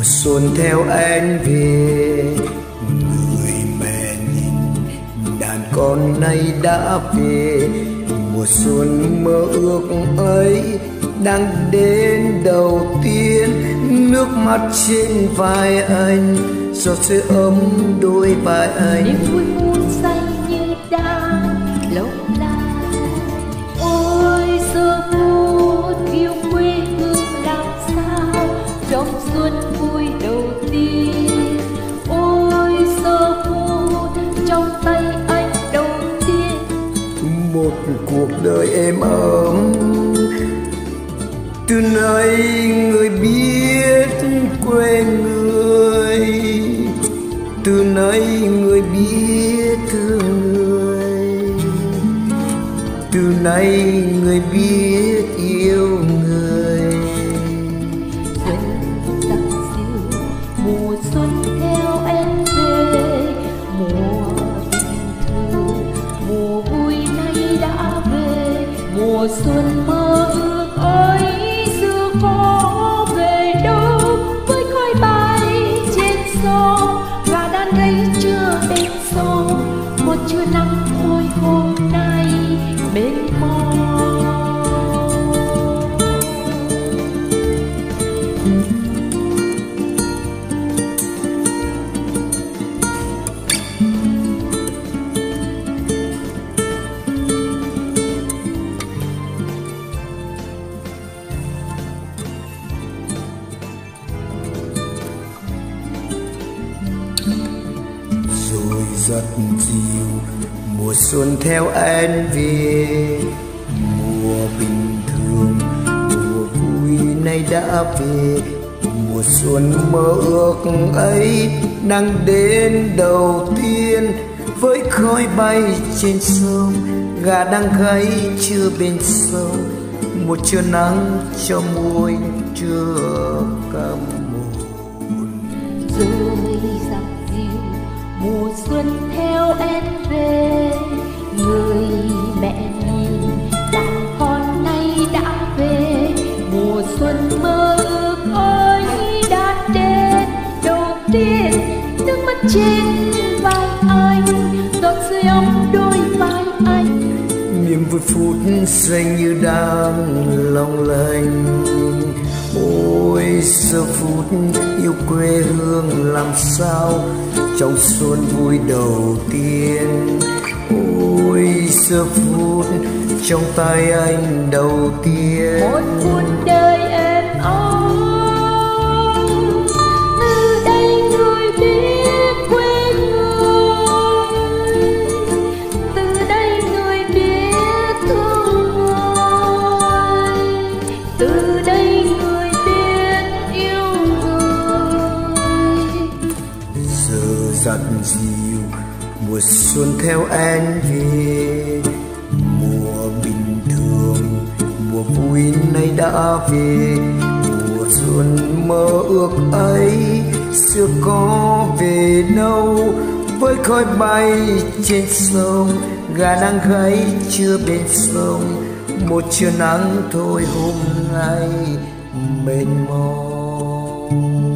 Mùa xuân theo anh về. Người mẹ nhìn đàn con nay đã về. Mùa xuân mơ ước ấy đang đến đầu tiên. Nước mắt trên vai anh, giọt sẽ ấm đôi vai anh. Đêm vui muôn xanh như đang lâu êm ấm. Từ nay người biết quê người. Từ nay người biết thương người. Từ nay người biết yêu người. Mùa xuân mới giật dịu mùa xuân theo anh về, mùa bình thường, mùa vui nay đã về. Mùa xuân mơ ước ấy đang đến đầu tiên, với khói bay trên sông, gà đang gáy chưa bên sông một trưa nắng cho môi chưa trên vai anh giọt ấm đôi vai anh. Niềm vui phút giây như đang long lanh. Ôi giờ phút yêu quê hương làm sao trong xuân vui đầu tiên. Ôi giờ phút trong tay anh đầu tiên. Một cuộc đời dặn dịu mùa xuân theo em về. Mùa bình thường, mùa vui nay đã về. Mùa xuân mơ ước ấy xưa có về đâu. Với khói bay trên sông, gà đang gáy chưa bên sông một chiều nắng thôi hôm nay mênh mông